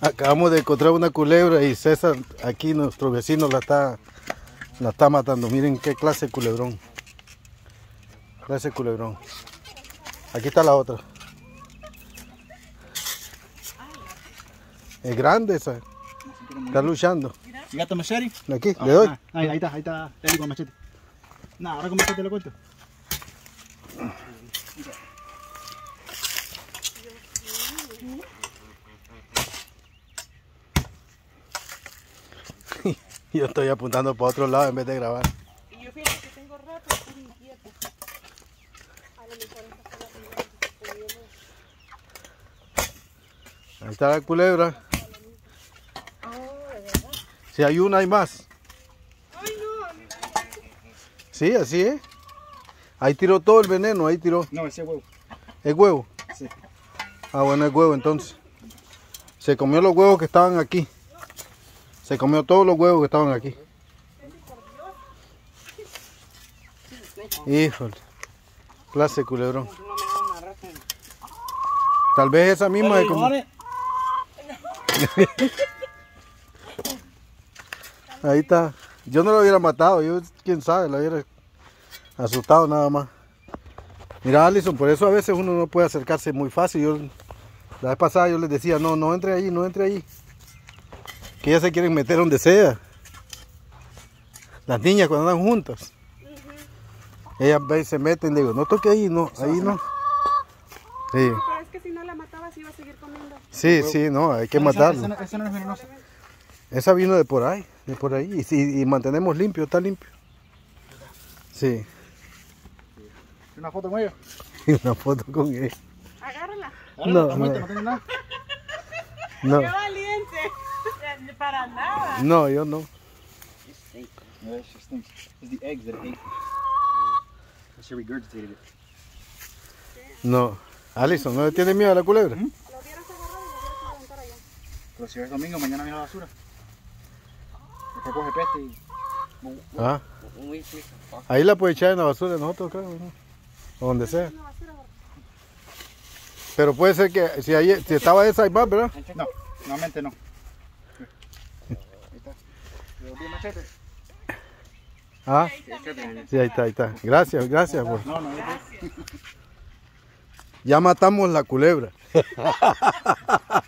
Acabamos de encontrar una culebra y César, aquí nuestro vecino, la está, la está matando. Miren qué clase de culebrón. Clase de culebrón. Aquí está la otra. Es grande esa. Está luchando. ¿Y gato machete? Aquí, le doy. Ah, ahí, ahí está, ahí está. Con machete. No, ahora con machete lo cuento. Yo estoy apuntando para otro lado en vez de grabar. Y yo fíjate que tengo rato, estoy inquieta. A lo mejor esta fue la primera que se pudieron. Ahí está la culebra. Oh, de verdad. Si hay una, hay más. Ay, no, Sí, así es. Ahí tiró todo el veneno, ahí tiró. No, ese huevo. ¿Es huevo? Sí. Ah, bueno, es huevo entonces. Se comió los huevos que estaban aquí. Se comió todos los huevos que estaban aquí. Híjole. Clase culebrón. Tal vez esa misma de como-. Ahí está. Yo no lo hubiera matado, yo quién sabe, lo hubiera asustado nada más. Mira, Alison, por eso a veces uno no puede acercarse muy fácil. Yo la vez pasada yo les decía, no, no entre ahí, no entre ahí. Que ellas se quieren meter donde sea. Las niñas cuando andan juntas. Ellas ven, se meten, le digo, no toque ahí, no, ahí no. Sí, Pero es que si no la matabas iba a seguir comiendo. sí, sí, no, hay que Esa- matarlo. Esa, no- esa no es venenosa. Esa vino de por ahí, de por ahí. Y, si- y mantenemos limpio, está limpio. Sí. Una foto con ellos. Y una foto con él. Agárrala. No, no. no tiene nada. No, ¡Qué valiente! Para nada. no, yo no. No, it's just things. It's the eggs that it ate. She regurgitated it. No. Alison, ¿no le tiene miedo a la culebra? Lo hubieras agarrado y lo hubieras ido a aventar allá. Pero si es domingo, mañana viene la basura. Después coge peste y... Ah. Ahí la puede echar en la basura de nosotros, creo, ¿no? O donde sea. Pero puede ser que si, ahí, si estaba esa, hay más, ¿verdad? No, normalmente no. Ahí está. Ah. Sí, ahí está, ahí está. Gracias, gracias. No, no, no. Ya matamos la culebra.